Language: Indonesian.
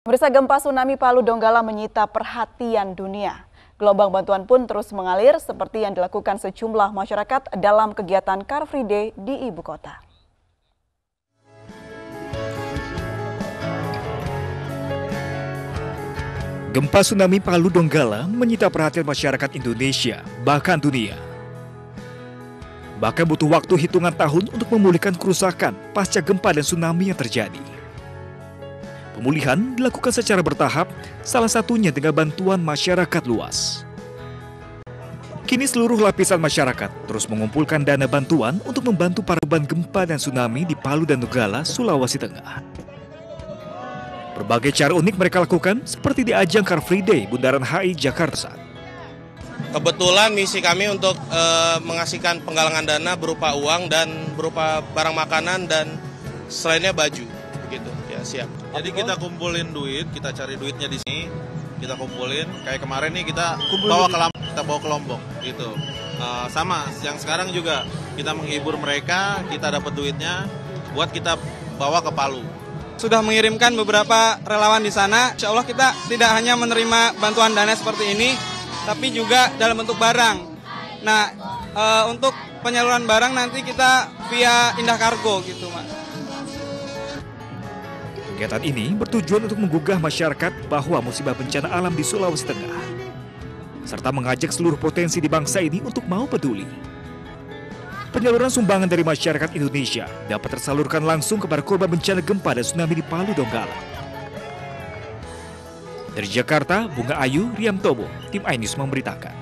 Pemirsa gempa tsunami Palu Donggala menyita perhatian dunia. Gelombang bantuan pun terus mengalir seperti yang dilakukan sejumlah masyarakat dalam kegiatan Car Free Day di ibu kota. Gempa tsunami Palu Donggala menyita perhatian masyarakat Indonesia, bahkan dunia. Bahkan butuh waktu hitungan tahun untuk memulihkan kerusakan pasca gempa dan tsunami yang terjadi. Pemulihan dilakukan secara bertahap, salah satunya dengan bantuan masyarakat luas. Kini seluruh lapisan masyarakat terus mengumpulkan dana bantuan untuk membantu para korban gempa dan tsunami di Palu dan Donggala, Sulawesi Tengah. Berbagai cara unik mereka lakukan seperti di ajang Car Free Day Bundaran HI Jakarta. Kebetulan misi kami untuk e, mengasihkan penggalangan dana berupa uang dan berupa barang makanan dan selainnya baju gitu ya siap. Jadi kita kumpulin duit, kita cari duitnya di sini, kita kumpulin. Kayak kemarin nih kita bawa ke Lampung, kita bawa ke Lombok gitu. E, sama yang sekarang juga kita menghibur mereka, kita dapat duitnya buat kita bawa ke Palu sudah mengirimkan beberapa relawan di sana. Insya Allah kita tidak hanya menerima bantuan dana seperti ini, tapi juga dalam bentuk barang. Nah, e, untuk penyaluran barang nanti kita via Indah Kargo gitu, Mas. Kegiatan ini bertujuan untuk menggugah masyarakat bahwa musibah bencana alam di Sulawesi Tengah, serta mengajak seluruh potensi di bangsa ini untuk mau peduli. Penyaluran sumbangan dari masyarakat Indonesia dapat tersalurkan langsung kepada korban bencana gempa dan tsunami di Palu Donggala. Dari Jakarta, Bunga Ayu, Riam Tobo, Tim iNews memberitakan.